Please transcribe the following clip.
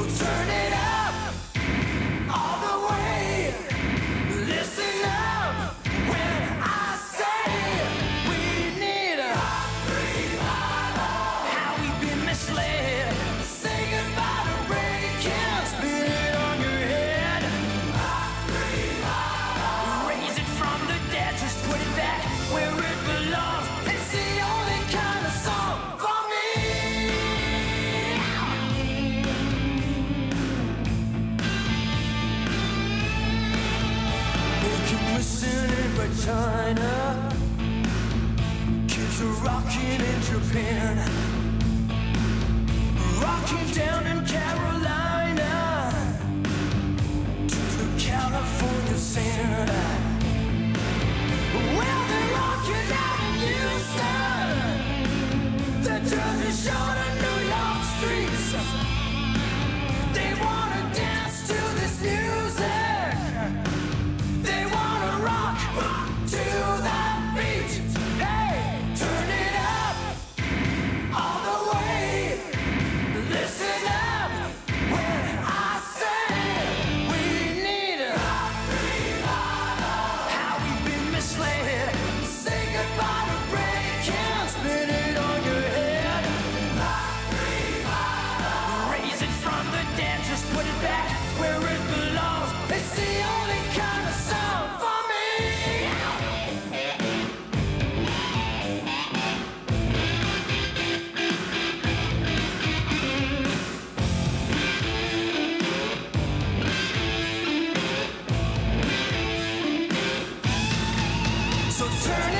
So turn it Arsenal by China. Kids are rocking in Japan. Rocking down in Carolina. turning